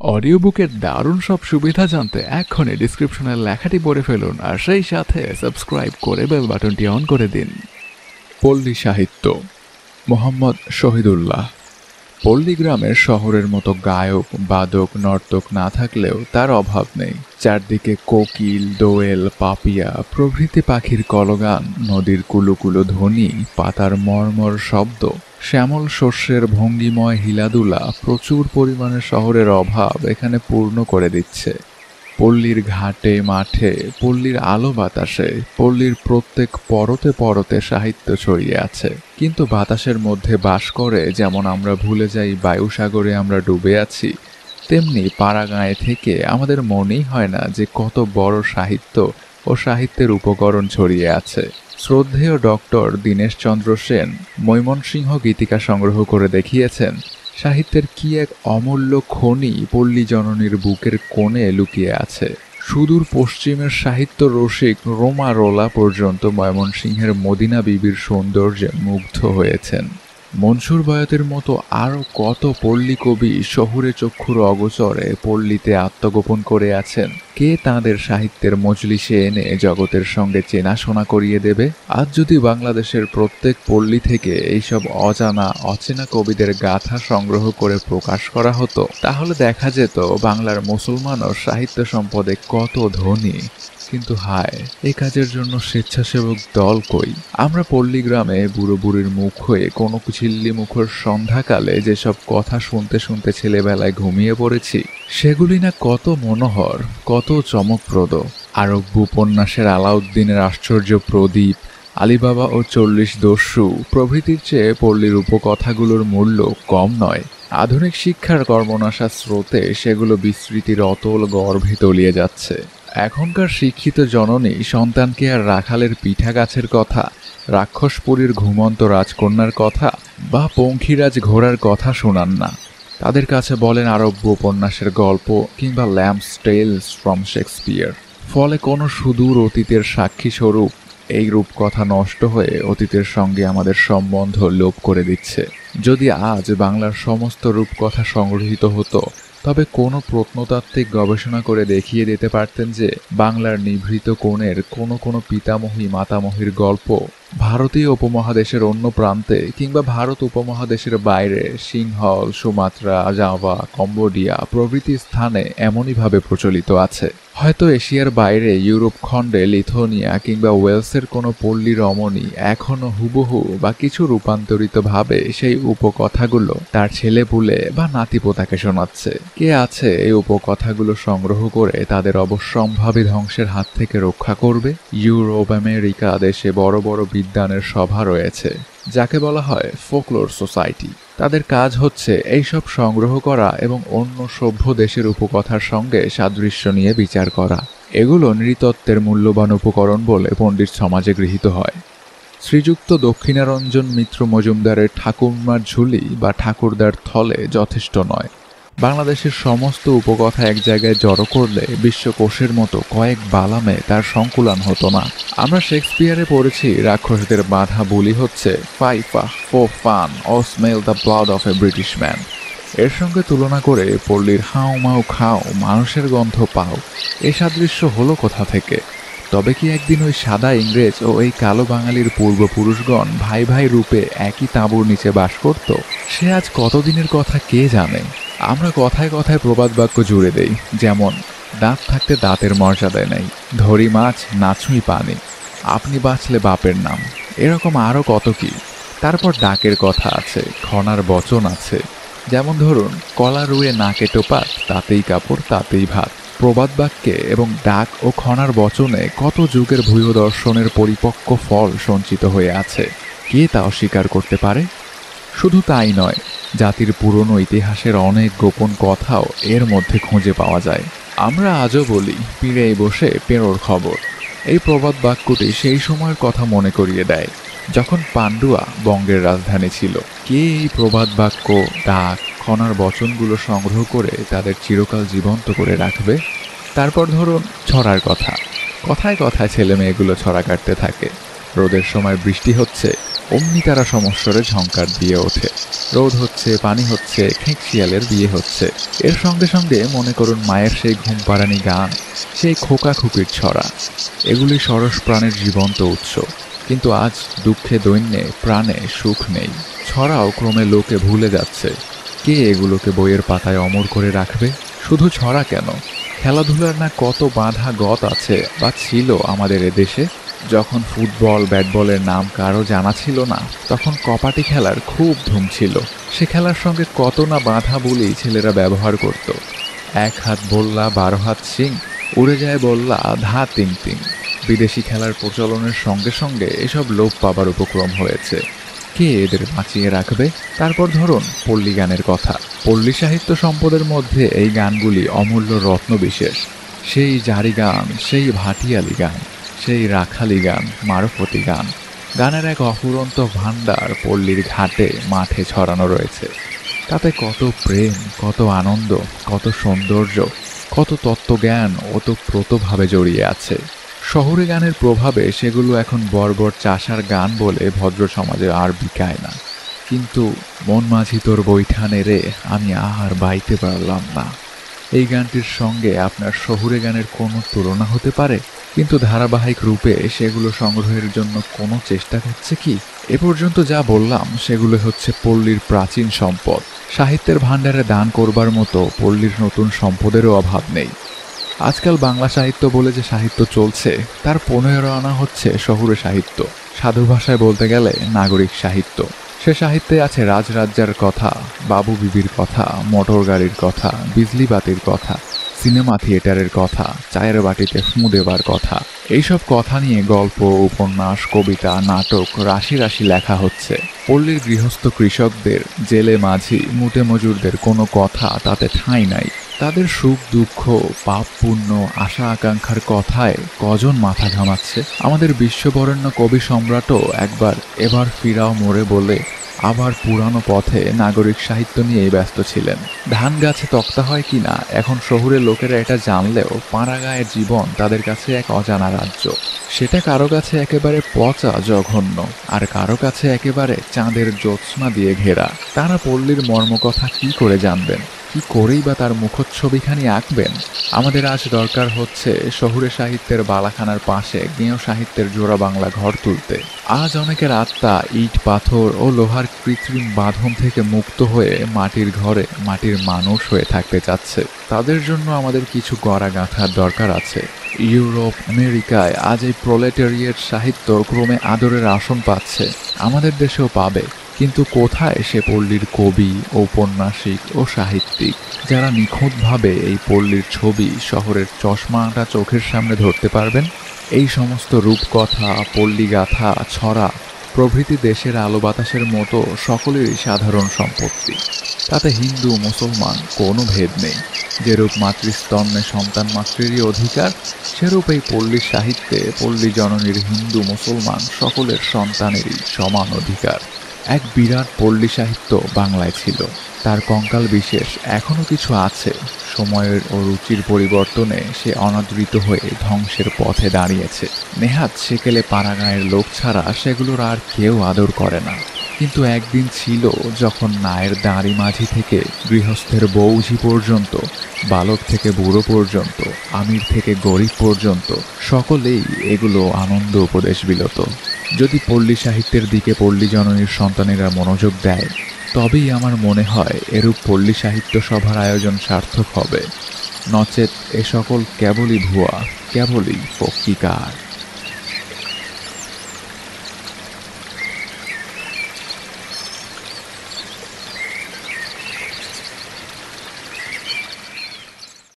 Audio বুকের দারুণ সব সুবিধা জানতে এখনই ডিসক্রিপশনের লেখাটি পড়ে ফেলুন আর সেই সাথে সাবস্ক্রাইব করে বেল বাটনটি অন করে দিন। পল্লী সাহিত্য, মোহাম্মদ শহীদুল্লাহ। পল্লী গ্রামের শহরের মতো গায়ক, বাদক, নর্তক না থাকলেও তার অভাব নেই। চারদিকে কোকিল, দোয়েল, পাপিয়া, প্রভৃতি পাখির কলগান, নদীর কুলুকুলো ধ্বনি, পাতার মর্মর শব্দ, শ্যামল শস্যের ভঙ্গিময় হিলাদুলা প্রচুর পরিমাণে শহরের অভাব এখানে পূর্ণ করে দিচ্ছে। পল্লীর ঘাটে, মাঠে, পল্লীর আলো বাতাসে, পল্লীর প্রত্যেক পরতে পরতে সাহিত্য ছড়িয়ে আছে। কিন্তু বাতাসের মধ্যে বাস করে, যেমন আমরা ভুলে যাই বায়ুসাগরে আমরা ডুবে আছি, তেমনি পাড়াগাঁয়ে থেকে আমাদের মনেই হয় না যে কত বড় সাহিত্য ও সাহিত্যের উপকরণ ছড়িয়ে আছে। শ্রদ্ধেয় ডক্টর দীনেশচন্দ্র সেন মৈমনসিংহ গীতিকা সংগ্রহ করে দেখিয়েছেন সাহিত্যের কি এক অমূল্য খনি পল্লী জননীর বুকের কোণে লুকিয়ে আছে? সুদূর পশ্চিমের সাহিত্য রসিক রোমা রোলা পর্যন্ত ময়মনসিংহের মদিনা বিবির সৌন্দর্যে মুগ্ধ হয়েছেন। মনসুর বয়াতের মতো আরও কত পল্লী কবি শহুরে চক্ষুর অগোচরে পল্লীতে আত্মগোপন করে আছেন? কে তাঁদের সাহিত্যের মজলিসে এনে জগতের সঙ্গে চেনাশোনা করিয়ে দেবে? আজ যদি বাংলাদেশের প্রত্যেক পল্লী থেকে এইসব অজানা, অচেনা কবিদের গাথা সংগ্রহ করে প্রকাশ করা হতো, তাহলে দেখা যেত বাংলার মুসলমানও সাহিত্য সম্পদে কত ধনী। কিন্তু হায়, এ কাজের জন্য স্বেচ্ছাসেবক দল কই? আমরা পল্লী গ্রামে বুড়ো বুড়ির মুখ হয়ে কোনো ছিল্লি মুখর সন্ধ্যাকালে যেসব কথা শুনতে শুনতে ছেলেবেলায় ঘুমিয়ে পড়েছি, সেগুলি না কত মনোহর, কত চমকপ্রদ। আরব্য উপন্যাসের আলাউদ্দিনের আশ্চর্য প্রদীপ, আলিবাবা ও চল্লিশ দস্যু প্রভৃতির চেয়ে পল্লীর উপকথাগুলোর মূল্য কম নয়। আধুনিক শিক্ষার কর্মনাশা স্রোতে সেগুলো বিস্তৃতির অতল গর্ভে তলিয়ে যাচ্ছে। এখনকার শিক্ষিত জননী সন্তানকে আর রাখালের পিঠা গাছের কথা, রাক্ষসপুরীর ঘুমন্ত রাজকন্যার কথা বা পঙ্খিরাজ ঘোড়ার কথা শোনান না। তাদের কাছে বলেন আরব্য উপন্যাসের গল্প কিংবা ল্যাম্পস টেলস ফ্রম শেক্সপিয়ার। ফলে কোনো সুদূর অতীতের সাক্ষী স্বরূপ এই রূপকথা নষ্ট হয়ে অতীতের সঙ্গে আমাদের সম্বন্ধ লোপ করে দিচ্ছে। যদি আজ বাংলার সমস্ত রূপকথা সংগৃহীত হতো তবে কোনো প্রত্নতাত্ত্বিক গবেষণা করে দেখিয়ে দিতে পারতেন যে বাংলার নিভৃত কোণের কোনো কোনো পিতামহী, মাতামহীর গল্প ভারতীয় উপমহাদেশের অন্য প্রান্তে কিংবা ভারত উপমহাদেশের বাইরে, সিংহল, সুমাত্রা, জাভা, কম্বোডিয়া প্রভৃতি স্থানে এমনইভাবে প্রচলিত আছে। হয়তো এশিয়ার বাইরে ইউরোপ খণ্ডে লিথোনিয়া কিংবা ওয়েলসের কোনো পল্লী রমণী এখনও হুবহু বা কিছু রূপান্তরিতভাবে সেই উপকথাগুলো তার ছেলে পুলে বা নাতিপোতাকে শোনাচ্ছে। কে আছে এই উপকথাগুলো সংগ্রহ করে তাদের অবশ্যম্ভাবী ধ্বংসের হাত থেকে রক্ষা করবে? ইউরোপ, আমেরিকা, দেশে বড় বড় বিদ্যানের সভা রয়েছে, যাকে বলা হয় ফোকলোর সোসাইটি। তাদের কাজ হচ্ছে এইসব সংগ্রহ করা এবং অন্য সভ্য দেশের উপকথার সঙ্গে সাদৃশ্য নিয়ে বিচার করা। এগুলো নৃতত্ত্বের মূল্যবান উপকরণ বলে পণ্ডিত সমাজে গৃহীত হয়। শ্রীযুক্ত দক্ষিণারঞ্জন মিত্র মজুমদারের ঠাকুরমার ঝুলি বা ঠাকুরদার থলে যথেষ্ট নয়। বাংলাদেশের সমস্ত উপকথা এক জায়গায় জড়ো করলে বিশ্বকোষের মতো কয়েক বালামে তার সংকুলান হতো না। আমরা শেক্সপিয়ারে পড়েছি, রাক্ষসদের বাধা বলি হচ্ছে ফাইফা fo fum O smell the blood of a British man. এর সঙ্গে তুলনা করে পল্লীর হাও মাও খাও, মানুষের গন্ধ পাও, এ সাদৃশ্য হলো কোথা থেকে? তবে কি একদিন ওই সাদা ইংরেজ ও এই কালো বাঙালির পূর্বপুরুষগণ ভাই ভাই রূপে একই তাঁবুর নিচে বাস করত? সে আজ কতদিনের কথা কে জানে? আমরা কথায় কথায় প্রবাদ বাক্য জুড়ে দেই, যেমন, দাঁত থাকতে দাঁতের মর্যাদায় নেই, ধরি মাছ নাছুই পানি, আপনি বাঁচলে বাপের নাম। এরকম আরও কত কি? তারপর ডাকের কথা আছে, খনার বচন আছে। যেমন ধরুন, কলা রুয়ে নাকে টোপাত, তাতেই কাপড়, তাতেই ভাত। প্রবাদ বাক্যে এবং ডাক ও খনার বচনে কত যুগের ভূয় দর্শনের পরিপক্ক ফল সঞ্চিত হয়ে আছে। কে তা অস্বীকার করতে পারে? শুধু তাই নয় জাতির পুরনো ইতিহাসের অনেক গোপন কথাও এর মধ্যে খুঁজে পাওয়া যায়। আমরা আজও বলি পীড়েই বসে পেরোর খবর। এই প্রবাদ বাক্যটি সেই সময়ের কথা মনে করিয়ে দেয়, যখন পান্ডুয়া বঙ্গের রাজধানী ছিল। কে এই প্রবাদ বাক্য, ডাক, খনার বচনগুলো সংগ্রহ করে তাদের চিরকাল জীবন্ত করে রাখবে? তারপর ধরুন, ছড়ার কথা। কথায় কথায় ছেলে মেয়েগুলো ছড়া কাটতে থাকে। রোদের সময় বৃষ্টি হচ্ছে অমনি তারা সমস্বরে ঝঙ্কার দিয়ে ওঠে। রোদ হচ্ছে, পানি হচ্ছে, খেঁক শিয়ালের বিয়ে হচ্ছে। এর সঙ্গে সঙ্গে মনে করুন মায়ের সেই ঘুম পাড়ানি গান, সেই খোকা খুকির ছড়া। এগুলি সরস প্রাণের জীবন্ত উৎস। কিন্তু আজ দুঃখে দৈন্যে প্রাণে সুখ নেই। ছড়াও ক্রমে লোকে ভুলে যাচ্ছে। কে এগুলোকে বইয়ের পাতায় অমর করে রাখবে? শুধু ছড়া কেন? খেলাধুলার না কত বাঁধা গত আছে বা ছিল আমাদের এদেশে যখন ফুটবল, ব্যাটবলের নাম কারও জানা ছিল না, তখন কপাটি খেলার খুব ধুম ছিল। সে খেলার সঙ্গে কত না বাঁধা বলেই ছেলেরা ব্যবহার করত। এক হাত বললা, বারো হাত সিং উড়ে যায় বললা, ধা তিং তিং বিদেশি খেলার প্রচলনের সঙ্গে সঙ্গে এসব লোপ পাবার উপক্রম হয়েছে। কে এদের বাঁচিয়ে রাখবে? তারপর ধরুন, পল্লী গানের কথা। পল্লী সাহিত্য সম্পদের মধ্যে এই গানগুলি অমূল্য রত্ন বিশেষ সেই জারি গান, সেই ভাটিয়ালি গান। সেই রাখালি গান, মারফতি গান। গানের এক অফুরন্ত ভাণ্ডার পল্লীর ঘাটে মাঠে ছড়ানো রয়েছে। তাতে কত প্রেম, কত আনন্দ, কত সৌন্দর্য, কত তত্ত্বজ্ঞান ওতপ্রোতভাবে জড়িয়ে আছে। শহরে গানের প্রভাবে সেগুলো এখন বর্বর চাষার গান বলে ভদ্র সমাজে আর বিকায় না। কিন্তু মন মাঝি তোর বৈঠানে রে আমি আর বাইতে পারলাম না। এই গানটির সঙ্গে আপনার শহুরে গানের কোনো তুলনা হতে পারে? কিন্তু ধারাবাহিক রূপে সেগুলো সংগ্রহের জন্য কোনো চেষ্টা করছে কি? এ পর্যন্ত যা বললাম, সেগুলো হচ্ছে পল্লীর প্রাচীন সম্পদ। সাহিত্যের ভাণ্ডারে দান করবার মতো পল্লীর নতুন সম্পদেরও অভাব নেই। আজকাল বাংলা সাহিত্য বলে যে সাহিত্য চলছে, তার পনেরো আনা হচ্ছে শহুরে সাহিত্য। সাধু ভাষায় বলতে গেলে নাগরিক সাহিত্য। সে সাহিত্যে আছে রাজরাজ্যার কথা, বাবু বিবির কথা, মোটর গাড়ির কথা, বিজলি বাতির কথা, সিনেমা থিয়েটারের কথা, চায়ের বাটিতে ফুঁ দেবার কথা। এইসব কথা নিয়ে গল্প, উপন্যাস, কবিতা, নাটক রাশি রাশি লেখা হচ্ছে। পল্লীর গৃহস্থ কৃষকদের, জেলে মাঝি, মুটে মজুরদের কোনো কথা তাতে ঠাঁই নাই। তাদের সুখ, দুঃখ পাপ পুণ্য আশা, আকাঙ্ক্ষার কথায় কজন মাথা ঘামাচ্ছে? আমাদের বিশ্ববরেণ্য কবি সম্রাটও একবার এবার ফিরাও মোড়ে বলে আবার পুরানো পথে নাগরিক সাহিত্য নিয়েই ব্যস্ত ছিলেন। ধান গাছে তক্তা হয় কিনা এখন শহুরে লোকেরা এটা জানলেও পাড়াগাঁয়ের জীবন তাদের কাছে এক অজানা রাজ্য। সেটা কারও কাছে একেবারে পচা, জঘন্য, আর কারও কাছে একেবারে চাঁদের জ্যোৎস্না দিয়ে ঘেরা। তারা পল্লীর মর্মকথা কি করে জানবেন? কি করেই বা তার মুখচ্ছবিখানি আঁকবেন? আমাদের আজ দরকার হচ্ছে শহুরে সাহিত্যের বালাখানার পাশে গেঁয়ো সাহিত্যের জোড়া বাংলা ঘর তুলতে। আজ অনেকের আত্মা ইট, পাথর ও লোহার কৃত্রিম বাঁধন থেকে মুক্ত হয়ে মাটির ঘরে মাটির মানুষ হয়ে থাকতে চাচ্ছে। তাদের জন্য আমাদের কিছু গড়া গাঁথার দরকার আছে। ইউরোপ, আমেরিকায় আজ এই প্রলেটেরিয়েট সাহিত্য ক্রমে আদরের আসন পাচ্ছে। আমাদের দেশেও পাবে। কিন্তু কোথায় সে পল্লীর কবি, ঔপন্যাসিক ও সাহিত্যিক? যারা নিখুঁতভাবে এই পল্লীর ছবি শহরের চশমাটা চোখের সামনে ধরতে পারবেন? এই সমস্ত রূপকথা, পল্লীগাথা, ছড়া প্রভৃতি দেশের আলো বাতাসের মতো সকলেরই সাধারণ সম্পত্তি। তাতে হিন্দু, মুসলমান কোনো ভেদ নেই। যেরূপ মাতৃস্তন্নে সন্তান মাতৃরই অধিকার, সেরূপ এই পল্লী সাহিত্যে পল্লী জননীর হিন্দু, মুসলমান সকলের সন্তানেরই সমান অধিকার। এক বিরাট পল্লী সাহিত্য বাংলায় ছিল। তার কঙ্কাল বিশেষ এখনও কিছু আছে। সময়ের ও রুচির পরিবর্তনে সে অনাদৃত হয়ে ধ্বংসের পথে দাঁড়িয়েছে। নেহাত সেকেলে পাড়াগাঁয়ের লোক ছাড়া সেগুলোর আর কেউ আদর করে না। কিন্তু একদিন ছিল যখন নায়ের দাঁড়ি মাঝি থেকে গৃহস্থের বৌঝি পর্যন্ত, বালক থেকে বুড়ো পর্যন্ত, আমির থেকে গরিব পর্যন্ত সকলেই এগুলো আনন্দ উপদেশ বিলত। যদি পল্লী সাহিত্যের দিকে পল্লী জননীর সন্তানেরা মনোযোগ দেয়, তবেই আমার মনে হয় এরূপ পল্লী সাহিত্য সভার আয়োজন সার্থক হবে। নচেত এ সকল কেবলই ভুয়া, কেবলই পক্ষিকার